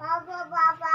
Baba, baba.